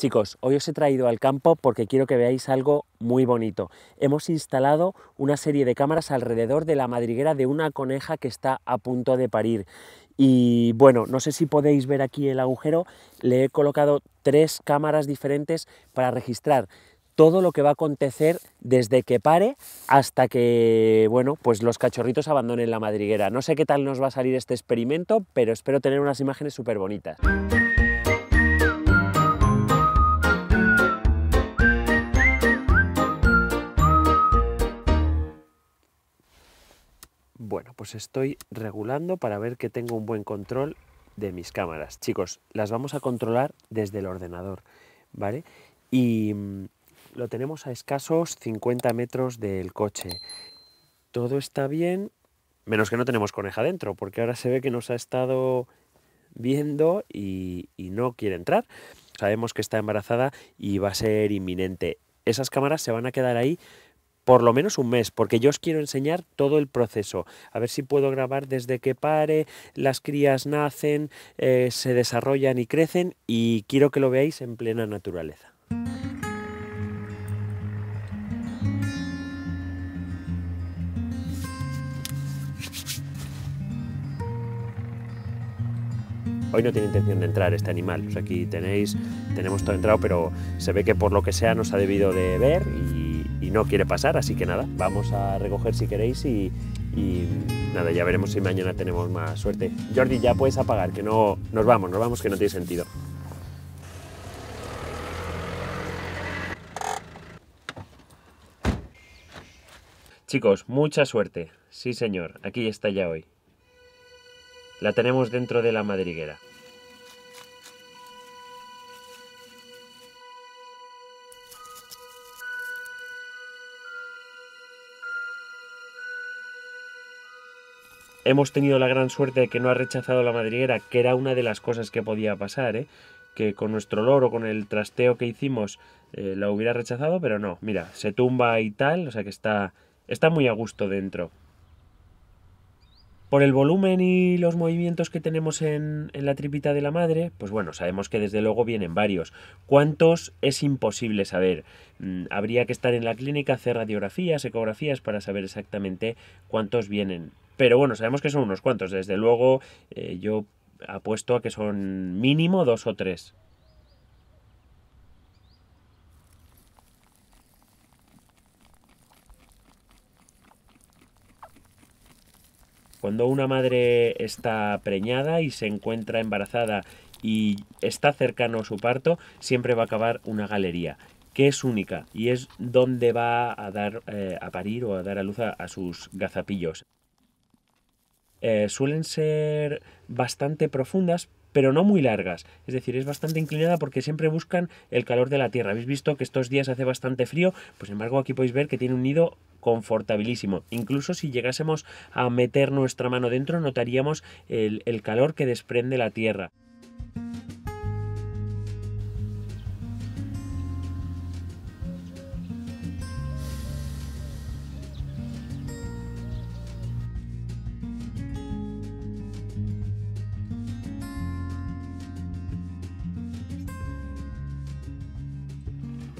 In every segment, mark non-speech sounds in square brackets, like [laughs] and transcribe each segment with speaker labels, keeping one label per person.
Speaker 1: Chicos, hoy os he traído al campo porque quiero que veáis algo muy bonito. Hemos instalado una serie de cámaras alrededor de la madriguera de una coneja que está a punto de parir. Y bueno, no sé si podéis ver aquí el agujero, le he colocado tres cámaras diferentes para registrar todo lo que va a acontecer desde que pare hasta que, bueno, pues los cachorritos abandonen la madriguera. No sé qué tal nos va a salir este experimento, pero espero tener unas imágenes súper bonitas. Bueno, pues estoy regulando para ver que tengo un buen control de mis cámaras. Chicos, las vamos a controlar desde el ordenador, ¿vale? Y mm, lo tenemos a escasos 50 metros del coche. Todo está bien, menos que no tenemos coneja dentro, porque ahora se ve que nos ha estado viendo y, y no quiere entrar. Sabemos que está embarazada y va a ser inminente. Esas cámaras se van a quedar ahí por lo menos un mes, porque yo os quiero enseñar todo el proceso, a ver si puedo grabar desde que pare, las crías nacen, eh, se desarrollan y crecen y quiero que lo veáis en plena naturaleza. Hoy no tiene intención de entrar este animal. aquí tenéis, tenemos todo entrado, pero se ve que por lo que sea nos ha debido de ver no quiere pasar, así que nada, vamos a recoger si queréis y, nada, ya veremos si mañana tenemos más suerte. Jordi, ya puedes apagar, que no nos vamos, nos vamos, que no tiene sentido. Chicos, mucha suerte. Sí, señor, aquí está ya hoy. La tenemos dentro de la madriguera. Hemos tenido la gran suerte de que no ha rechazado la madriguera, que era una de las cosas que podía pasar, ¿eh? que con nuestro loro, con el trasteo que hicimos, eh, la hubiera rechazado, pero no, mira, se tumba y tal, o sea que está, está muy a gusto dentro. Por el volumen y los movimientos que tenemos en, en, la tripita de la madre, pues bueno, sabemos que desde luego vienen varios. ¿Cuántos? Es imposible saber. Mm, habría que estar en la clínica, hacer radiografías, ecografías para saber exactamente cuántos vienen. Pero bueno, sabemos que son unos cuantos. Desde luego, eh, yo apuesto a que son mínimo dos o tres. Cuando una madre está preñada y se encuentra embarazada y está cercano a su parto, siempre va a acabar una galería que es única y es donde va a dar eh, a parir o a dar a luz a sus gazapillos. Eh, suelen ser bastante profundas, pero no muy largas. Es decir, es bastante inclinada porque siempre buscan el calor de la tierra. Habéis visto que estos días hace bastante frío, pues sin embargo aquí podéis ver que tiene un nido confortabilísimo. Incluso si llegásemos a meter nuestra mano dentro, notaríamos el calor que desprende la tierra.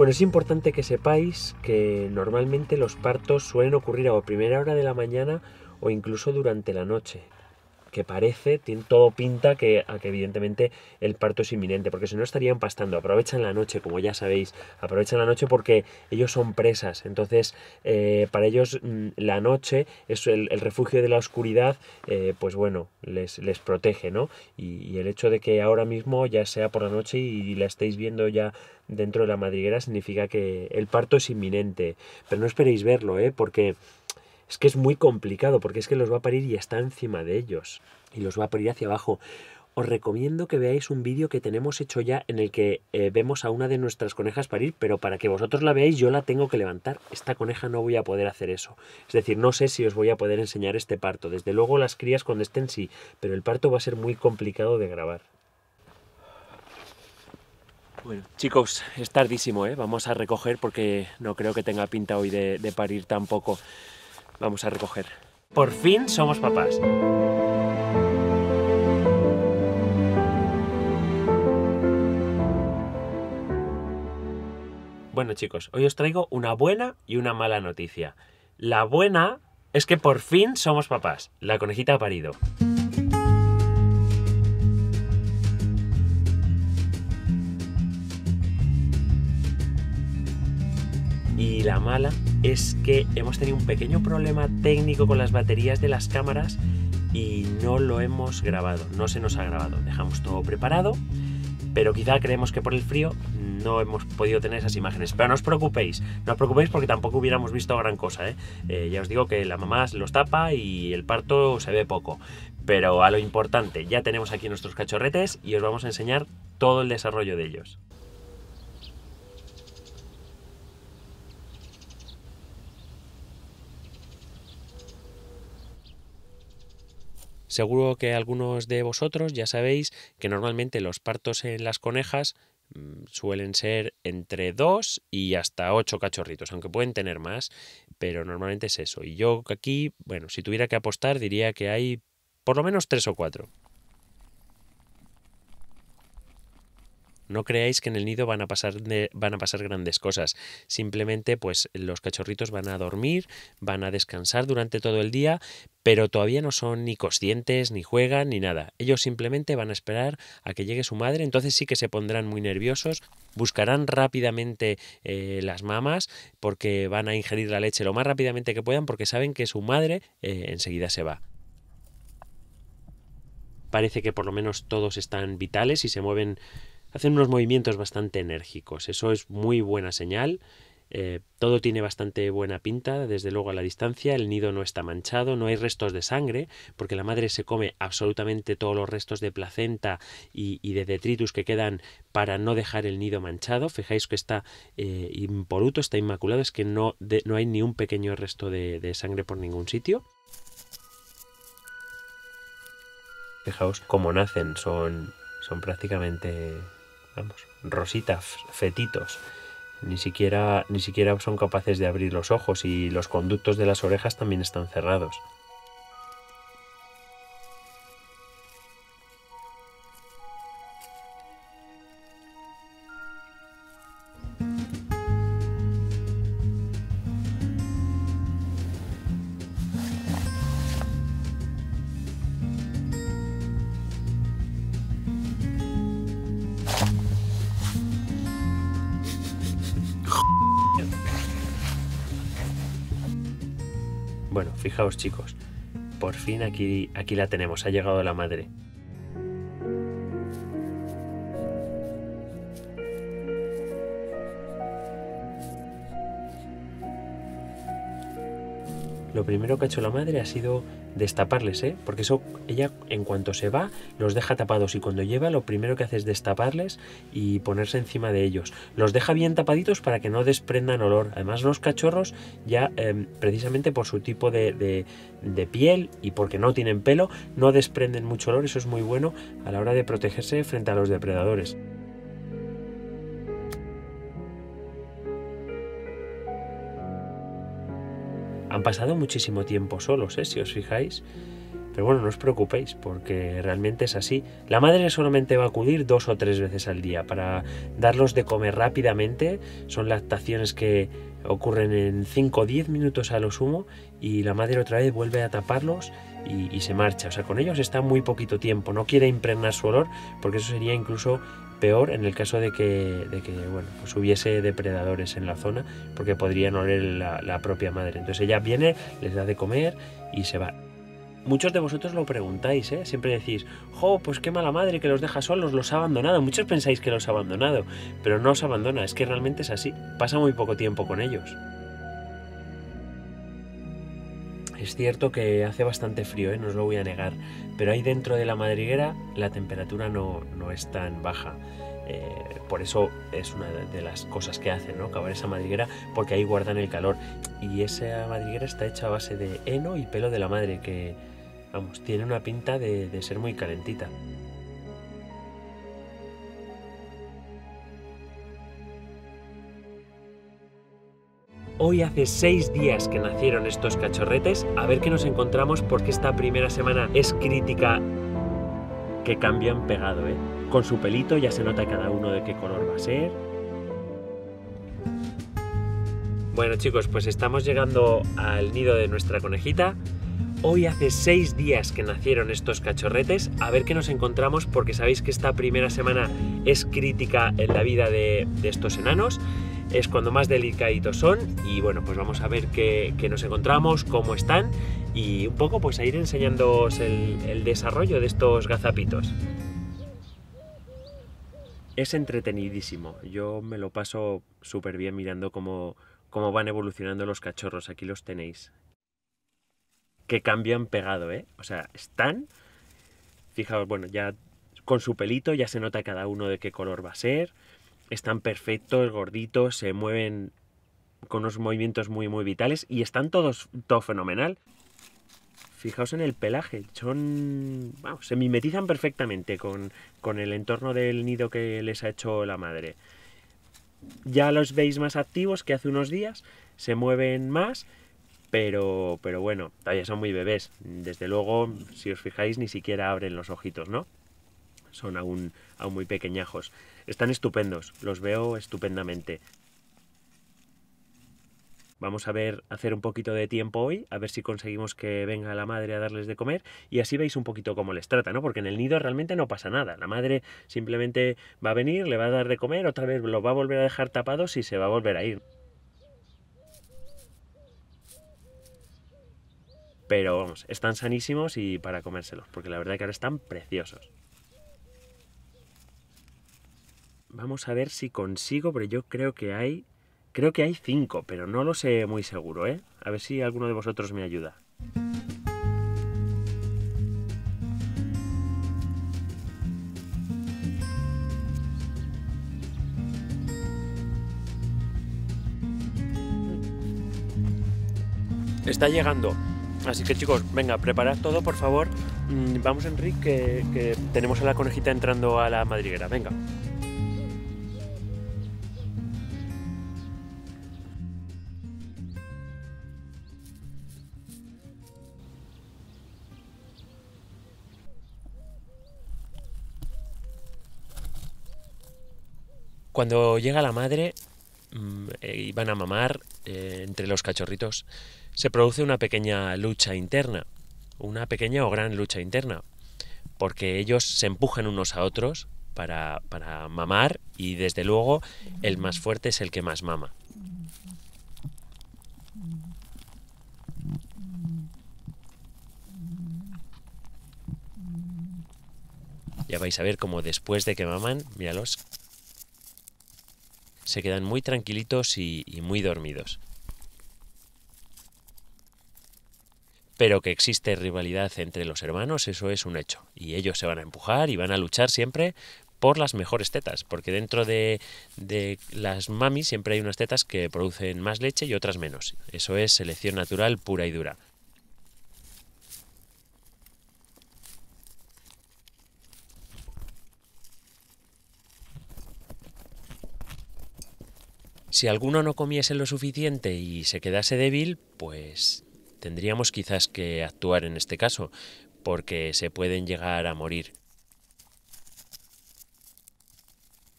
Speaker 1: Bueno, es importante que sepáis que normalmente los partos suelen ocurrir a primera hora de la mañana o incluso durante la noche que parece, tiene todo pinta que, a que evidentemente el parto es inminente, porque si no estarían pastando, aprovechan la noche, como ya sabéis, aprovechan la noche porque ellos son presas, entonces eh, para ellos mm, la noche es el, refugio de la oscuridad, eh, pues bueno, les, les protege, ¿no? Y, el hecho de que ahora mismo ya sea por la noche y la estéis viendo ya dentro de la madriguera significa que el parto es inminente, pero no esperéis verlo, ¿eh? Porque es que es muy complicado porque es que los va a parir y está encima de ellos y los va a parir hacia abajo. Os recomiendo que veáis un vídeo que tenemos hecho ya en el que eh, vemos a una de nuestras conejas parir, pero para que vosotros la veáis yo la tengo que levantar. Esta coneja no voy a poder hacer eso. Es decir, no sé si os voy a poder enseñar este parto. Desde luego las crías cuando estén sí, pero el parto va a ser muy complicado de grabar. Bueno, chicos, es tardísimo, ¿eh? Vamos a recoger porque no creo que tenga pinta hoy de, de parir tampoco vamos a recoger. Por fin somos papás. Bueno chicos, hoy os traigo una buena y una mala noticia. La buena es que por fin somos papás. La conejita ha parido. Y la mala es que hemos tenido un pequeño problema técnico con las baterías de las cámaras y no lo hemos grabado, no se nos ha grabado. Dejamos todo preparado, pero quizá creemos que por el frío no hemos podido tener esas imágenes. Pero no os preocupéis, no os preocupéis porque tampoco hubiéramos visto gran cosa. ¿eh? Eh, ya os digo que la mamá los tapa y el parto se ve poco. Pero a lo importante, ya tenemos aquí nuestros cachorretes y os vamos a enseñar todo el desarrollo de ellos. Seguro que algunos de vosotros ya sabéis que normalmente los partos en las conejas mm, suelen ser entre 2 y hasta 8 cachorritos, aunque pueden tener más, pero normalmente es eso. Y yo aquí, bueno, si tuviera que apostar, diría que hay por lo menos 3 o 4. No creáis que en el nido van a pasar, van a pasar grandes cosas. Simplemente, pues los cachorritos van a dormir, van a descansar durante todo el día, pero todavía no son ni conscientes, ni juegan, ni nada. Ellos simplemente van a esperar a que llegue su madre, entonces sí que se pondrán muy nerviosos, buscarán rápidamente eh, las mamas, porque van a ingerir la leche lo más rápidamente que puedan, porque saben que su madre eh, enseguida se va parece que por lo menos todos están vitales y se mueven hacen unos movimientos bastante enérgicos. Eso es muy buena señal. Eh, todo tiene bastante buena pinta, desde luego a la distancia, el nido no está manchado, no hay restos de sangre, porque la madre se come absolutamente todos los restos de placenta y, de detritus que quedan para no dejar el nido manchado. Fijáis que está eh, impoluto, está inmaculado, es que no, no, hay ni un pequeño resto de, de sangre por ningún sitio. Fijaos cómo nacen, son, son prácticamente rositas, fetitos. Ni siquiera, ni siquiera son capaces de abrir los ojos y los conductos de las orejas también están cerrados. Bueno, fijaos chicos, por fin aquí, aquí la tenemos, ha llegado la madre. Lo primero que ha hecho la madre ha sido destaparles, ¿eh? Porque eso, ella en cuanto se va, los deja tapados y cuando lleva, lo primero que hace es destaparles y ponerse encima de ellos. Los deja bien tapaditos para que no desprendan olor. Además, los cachorros, ya em, precisamente por su tipo de, de piel y porque no tienen pelo, no desprenden mucho olor. Eso es muy bueno a la hora de protegerse frente a los depredadores. Han pasado muchísimo tiempo solos, ¿eh? si os fijáis. Pero bueno, no os preocupéis, porque realmente es así. La madre solamente va a acudir dos o tres veces al día para darlos de comer rápidamente. Son lactaciones que ocurren en 5 o 10 minutos a lo sumo y la madre otra vez vuelve a taparlos y, y, se marcha. O sea, con ellos está muy poquito tiempo. No quiere impregnar su olor porque eso sería incluso peor en el caso de que, de que bueno, pues hubiese depredadores en la zona, porque podrían oler la, la propia madre. Entonces ella viene, les da de comer y se va. Muchos de vosotros lo preguntáis, ¿eh? Siempre decís, jo, pues qué mala madre que los deja solos, los ha abandonado. Muchos pensáis que los ha abandonado, pero no os abandona, es que realmente es así. Pasa muy poco tiempo con ellos. Es cierto que hace bastante frío, ¿eh? no os lo voy a negar, pero ahí dentro de la madriguera la temperatura no, no es tan baja. Eh, por eso es una de las cosas que hacen, ¿no? Cavar esa madriguera porque ahí guardan el calor. Y esa madriguera está hecha a base de heno y pelo de la madre, que, vamos, tiene una pinta de ser muy calentita. Hoy hace seis días que nacieron estos cachorretes, a ver qué nos encontramos porque esta primera semana es crítica que cambian pegado, ¿eh? Con su pelito ya se nota cada uno de qué color va a ser. Bueno chicos, pues estamos llegando al nido de nuestra conejita. Hoy hace seis días que nacieron estos cachorretes. A ver qué nos encontramos porque sabéis que esta primera semana es crítica en la vida de, estos enanos. Es cuando más delicaditos son y bueno, pues vamos a ver qué, nos encontramos, cómo están y un poco pues a ir enseñándoos el, desarrollo de estos gazapitos es entretenidísimo. Yo me lo paso súper bien mirando cómo, cómo van evolucionando los cachorros. Aquí los tenéis qué cambio han pegado, ¿eh? O sea, están, fijaos, bueno, ya con su pelito ya se nota cada uno de qué color va a ser, están perfectos, gorditos, se mueven con unos movimientos muy, muy vitales y están todos, todo fenomenal. Fijaos en el pelaje, son, vamos, se mimetizan perfectamente con, con el entorno del nido que les ha hecho la madre. Ya los veis más activos que hace unos días, se mueven más pero, pero bueno, todavía son muy bebés. Desde luego, si os fijáis, ni siquiera abren los ojitos, ¿no? Son aún, aún muy pequeñajos. Están estupendos, los veo estupendamente. Vamos a ver, hacer un poquito de tiempo hoy, a ver si conseguimos que venga la madre a darles de comer y así veis un poquito cómo les trata, ¿no? Porque en el nido realmente no pasa nada. La madre simplemente va a venir, le va a dar de comer, otra vez lo va a volver a dejar tapados y se va a volver a ir. Pero vamos, están sanísimos y para comérselos, porque la verdad es que ahora están preciosos. Vamos a ver si consigo, pero yo creo que hay... Creo que hay cinco, pero no lo sé muy seguro, ¿eh? A ver si alguno de vosotros me ayuda. Está llegando. Así que chicos, venga, preparad todo por favor. Mm, vamos Enrique, que, tenemos a la conejita entrando a la madriguera. Venga. Cuando llega la madre mm, eh, y van a mamar eh, entre los cachorritos, se produce una pequeña lucha interna, una pequeña o gran lucha interna, porque ellos se empujan unos a otros para, para mamar y desde luego el más fuerte es el que más mama. Ya vais a ver cómo después de que maman, míralos, se quedan muy tranquilitos y muy dormidos. pero que existe rivalidad entre los hermanos, eso es un hecho. Y ellos se van a empujar y van a luchar siempre por las mejores tetas, porque dentro de, las mamis siempre hay unas tetas que producen más leche y otras menos. Eso es selección natural pura y dura. Si alguno no comiese lo suficiente y se quedase débil, pues tendríamos quizás que actuar en este caso, porque se pueden llegar a morir.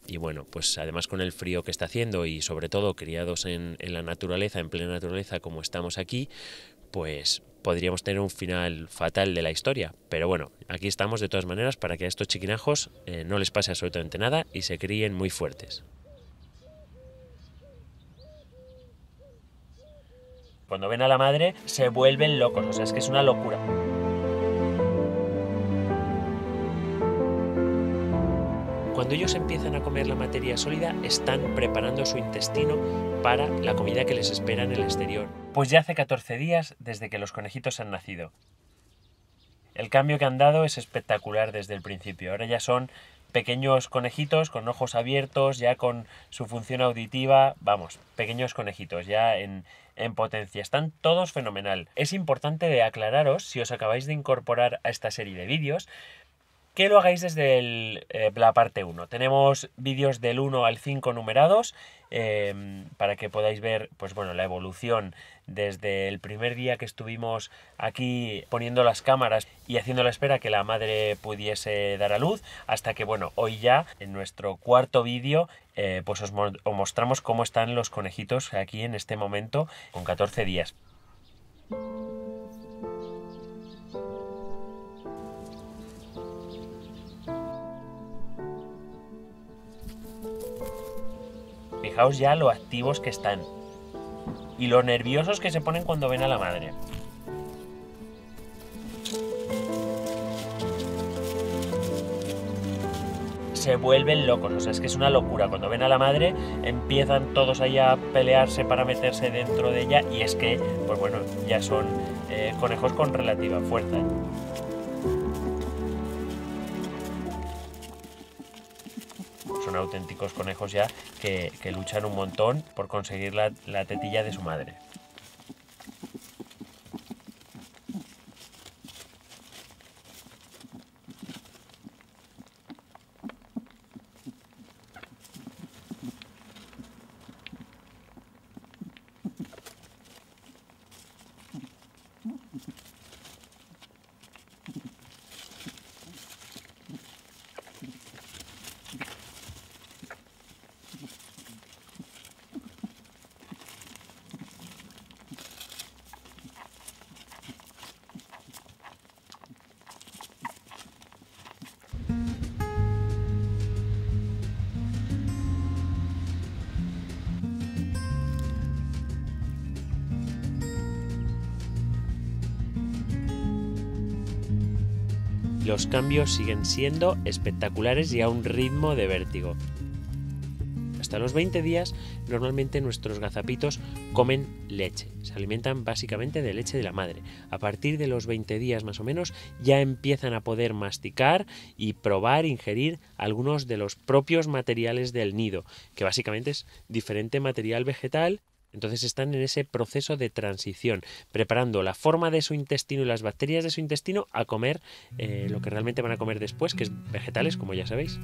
Speaker 1: Y bueno, pues además con el frío que está haciendo y sobre todo criados en, la naturaleza, en plena naturaleza como estamos aquí, pues podríamos tener un final fatal de la historia. Pero bueno, aquí estamos de todas maneras para que a estos chiquinajos eh, no les pase absolutamente nada y se críen muy fuertes. Cuando ven a la madre se vuelven locos, o sea, es que es una locura. Cuando ellos empiezan a comer la materia sólida, están preparando su intestino para la comida que les espera en el exterior. Pues ya hace 14 días desde que los conejitos han nacido. El cambio que han dado es espectacular desde el principio. Ahora ya son pequeños conejitos con ojos abiertos, ya con su función auditiva, vamos, pequeños conejitos, ya en, en potencia. Están todos fenomenal. Es importante de aclararos, si os acabáis de incorporar a esta serie de vídeos, que lo hagáis desde eh, la parte 1. Tenemos vídeos del 1 al 5 numerados em, para que podáis ver pues bueno, la evolución desde el primer día que estuvimos aquí poniendo las cámaras y haciendo la espera que la madre pudiese dar a luz hasta que bueno, hoy ya en nuestro cuarto vídeo eh, pues os mostramos cómo están los conejitos aquí en este momento con 14 días. Fijaos ya lo activos que están. Y lo nerviosos que se ponen cuando ven a la madre. se vuelven locos, o sea, es que es una locura. Cuando ven a la madre, empiezan todos ahí a pelearse para meterse dentro de ella y es que, pues bueno, ya son eh, conejos con relativa fuerza. Auténticos conejos ya que, luchan un montón por conseguir la tetilla de su madre. Los cambios siguen siendo espectaculares y a un ritmo de vértigo. Hasta los 20 días normalmente nuestros gazapitos comen leche, se alimentan básicamente de leche de la madre. A partir de los 20 días más o menos ya empiezan a poder masticar y probar, ingerir algunos de los propios materiales del nido, que básicamente es diferente material vegetal entonces están en ese proceso de transición, preparando la forma de su intestino y las bacterias de su intestino a comer eh, lo que realmente van a comer después, que es vegetales, como ya sabéis.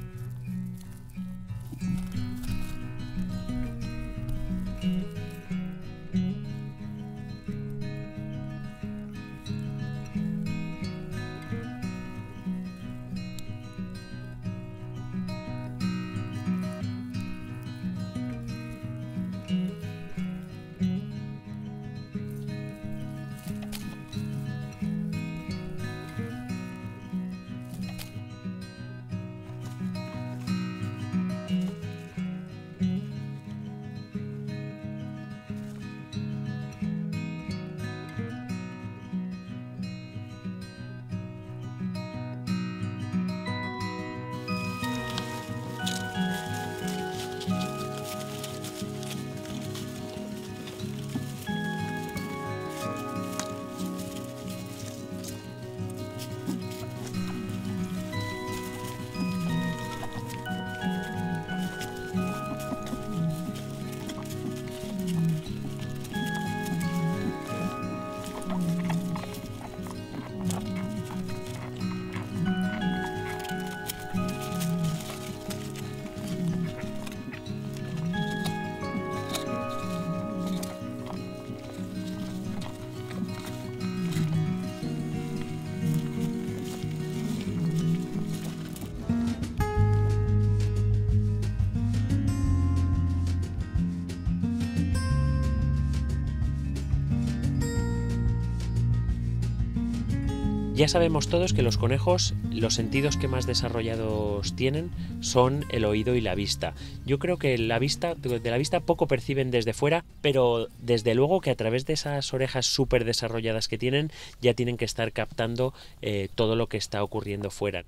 Speaker 1: Ya sabemos todos que los conejos, los sentidos que más desarrollados tienen son el oído y la vista. Yo creo que la vista, de la vista poco perciben desde fuera, pero desde luego que a través de esas orejas súper desarrolladas que tienen, ya tienen que estar captando eh, todo lo que está ocurriendo fuera.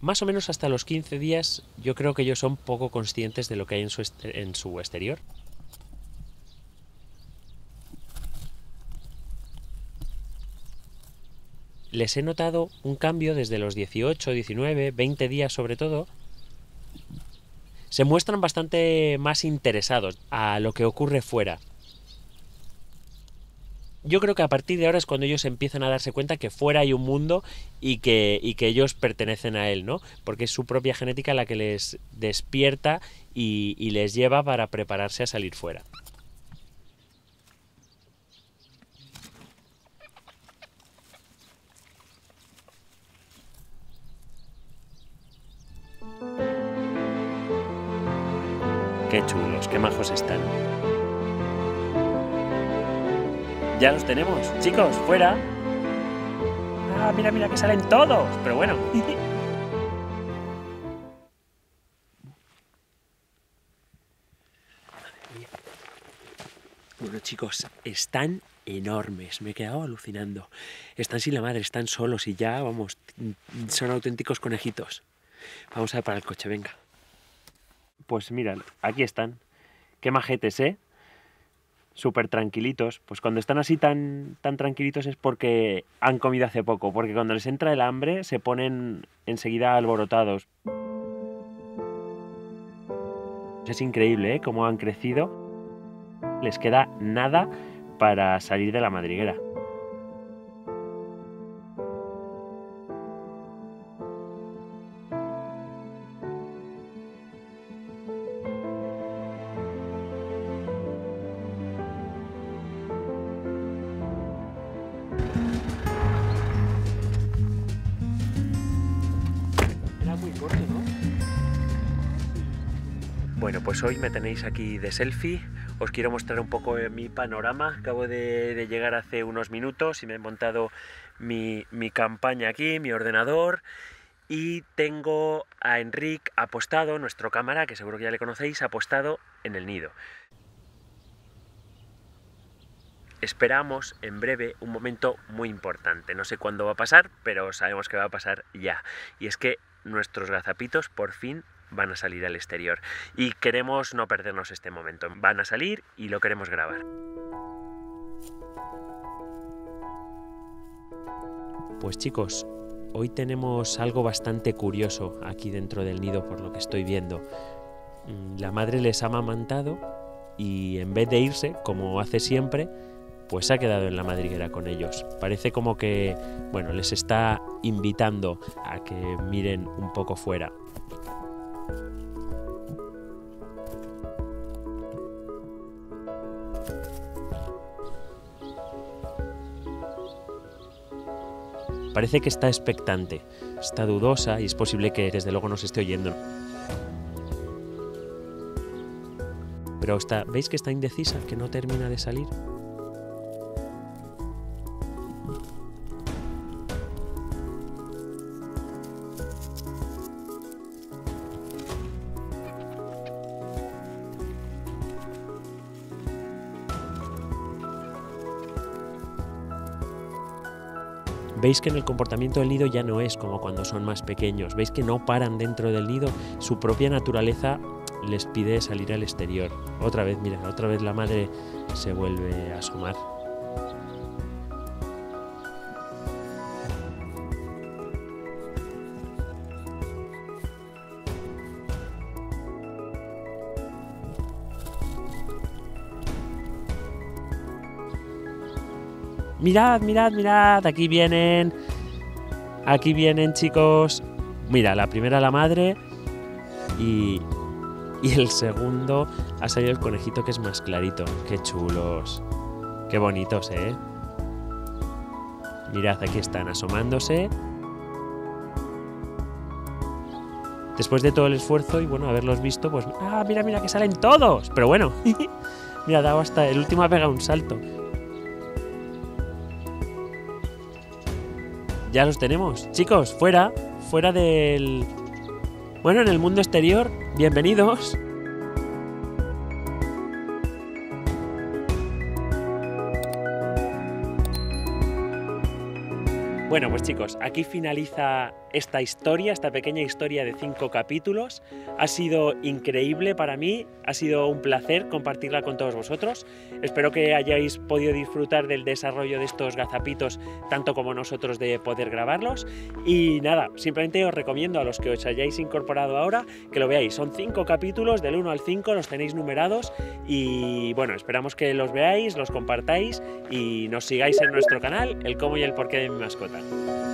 Speaker 1: Más o menos hasta los 15 días yo creo que ellos son poco conscientes de lo que hay en su, en su exterior. Les he notado un cambio desde los 18, 19, 20 días sobre todo. Se muestran bastante más interesados a lo que ocurre fuera. yo creo que a partir de ahora es cuando ellos empiezan a darse cuenta que fuera hay un mundo y que, y que ellos pertenecen a él, ¿no? Porque es su propia genética la que les despierta y, y les lleva para prepararse a salir fuera. Qué chulos, qué majos están. Ya los tenemos. Chicos, fuera. Ah, mira, mira que salen todos. Pero bueno. [laughs] Bueno chicos, están enormes, me he quedado alucinando. Están sin la madre, están solos y ya, vamos, son auténticos conejitos. Vamos a ver para el coche, venga. Pues mira, aquí están. Qué majetes, ¿eh? Súper tranquilitos. Pues cuando están así tan, tan tranquilitos es porque han comido hace poco, porque cuando les entra el hambre se ponen enseguida alborotados. Es increíble, ¿eh? Cómo han crecido les queda nada para salir de la madriguera. Bueno, pues hoy me tenéis aquí de selfie os quiero mostrar un poco mi panorama. Acabo de, llegar hace unos minutos y me he montado mi, campaña aquí, mi ordenador. Y tengo a Enric apostado, nuestro cámara, que seguro que ya le conocéis, apostado en el nido. Esperamos en breve un momento muy importante. No sé cuándo va a pasar, pero sabemos que va a pasar ya. Y es que nuestros gazapitos por fin van a salir al exterior. Y queremos no perdernos este momento. Van a salir y lo queremos grabar. Pues chicos, hoy tenemos algo bastante curioso aquí dentro del nido por lo que estoy viendo. Mm, la madre les ha amamantado y en vez de irse, como hace siempre, pues ha quedado en la madriguera con ellos. Parece como que, bueno, les está invitando a que miren un poco fuera. Parece que está expectante, está dudosa y es posible que desde luego nos esté oyendo. Pero está, ¿veis que está indecisa, que no termina de salir? Veis que en el comportamiento del nido ya no es como cuando son más pequeños, veis que no paran dentro del nido, su propia naturaleza les pide salir al exterior. Otra vez, mira, otra vez la madre se vuelve a asomar. Mirad, mirad, mirad, aquí vienen. Aquí vienen, chicos. Mira, la primera la madre y, y el segundo ha salido el conejito que es más clarito. Qué chulos. Qué bonitos, ¿eh? Mirad, aquí están asomándose. Después de todo el esfuerzo y bueno, haberlos visto, pues... ¡Ah, mira, mira, que salen todos! Pero bueno, [laughs] mira, dado hasta... El último ha pegado un salto. Ya los tenemos. Chicos, fuera, fuera del... Bueno, en el mundo exterior, bienvenidos. Bueno, pues chicos, aquí finaliza esta historia, esta pequeña historia de cinco capítulos. Ha sido increíble para mí, ha sido un placer compartirla con todos vosotros. Espero que hayáis podido disfrutar del desarrollo de estos gazapitos tanto como nosotros de poder grabarlos. Y nada, simplemente os recomiendo a los que os hayáis incorporado ahora que lo veáis. Son cinco capítulos, del 1 al 5 los tenéis numerados y bueno, esperamos que los veáis, los compartáis y nos sigáis en nuestro canal, el cómo y el porqué de mi mascota. cara.